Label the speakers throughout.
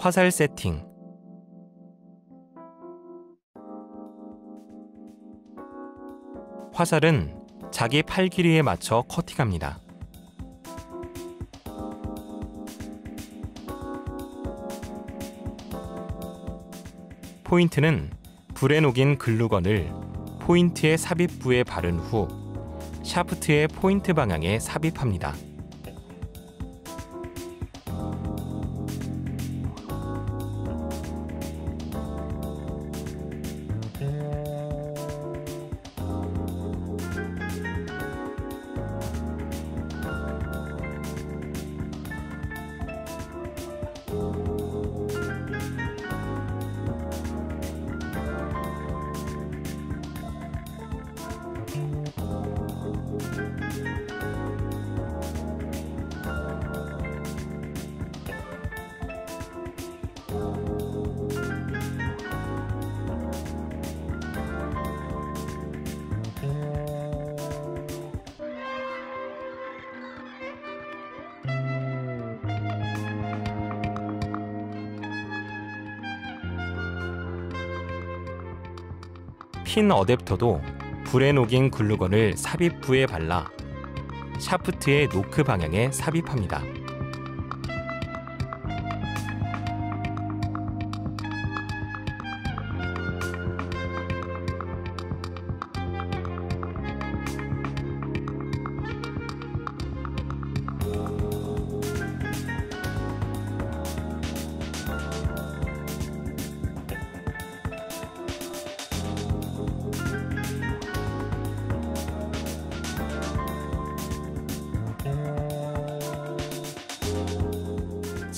Speaker 1: 화살 세팅 화살은 자기 팔 길이에 맞춰 커팅합니다. 포인트는 불에 녹인 glue gun을 포인트의 삽입부에 바른 후 샤프트의 포인트 방향에 삽입합니다. 핀 어댑터도 불에 녹인 글루건을 삽입부에 발라 샤프트의 노크 방향에 삽입합니다.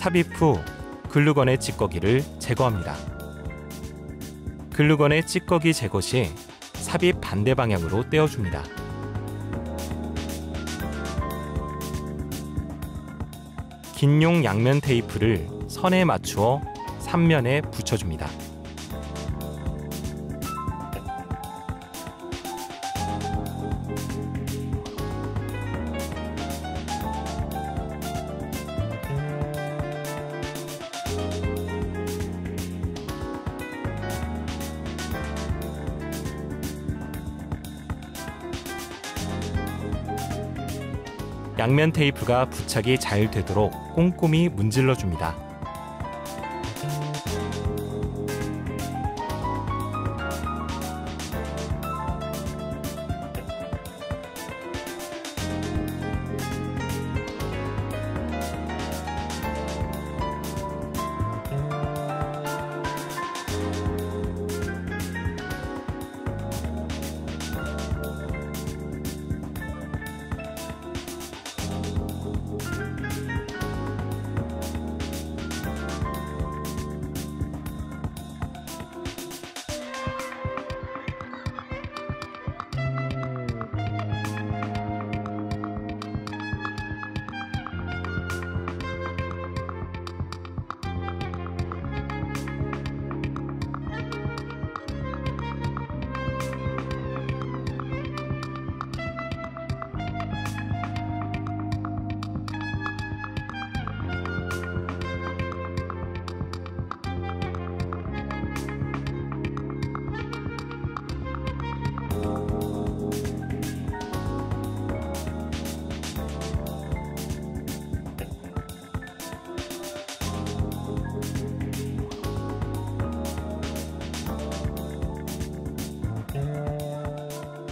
Speaker 1: 삽입 후 글루건의 찌꺼기를 제거합니다. 글루건의 찌꺼기 제거 시 삽입 반대 방향으로 떼어줍니다. 긴 용 양면 테이프를 선에 맞추어 3면에 붙여줍니다. 양면 테이프가 부착이 잘 되도록 꼼꼼히 문질러 줍니다.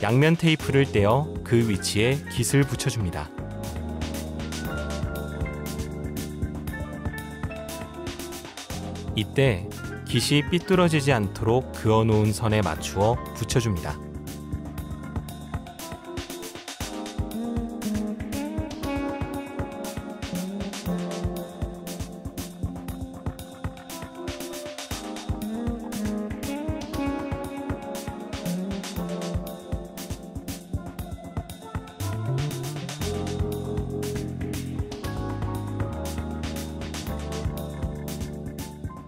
Speaker 1: 양면 테이프를 떼어 그 위치에 깃을 붙여줍니다. 이때 깃이 삐뚤어지지 않도록 그어놓은 선에 맞추어 붙여줍니다.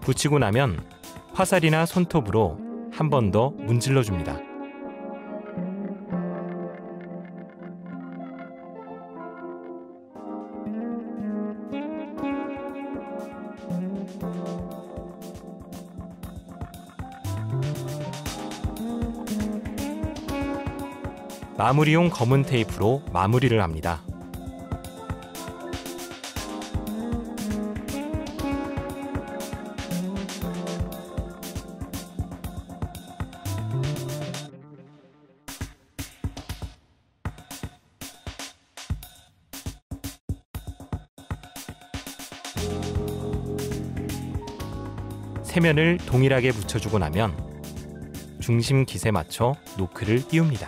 Speaker 1: 붙이고 나면 화살이나 손톱으로 한 번 더 문질러 줍니다. 마무리용 검은 테이프로 마무리를 합니다. 세면을 동일하게 붙여주고 나면 중심 깃에 맞춰 노크를 띄웁니다.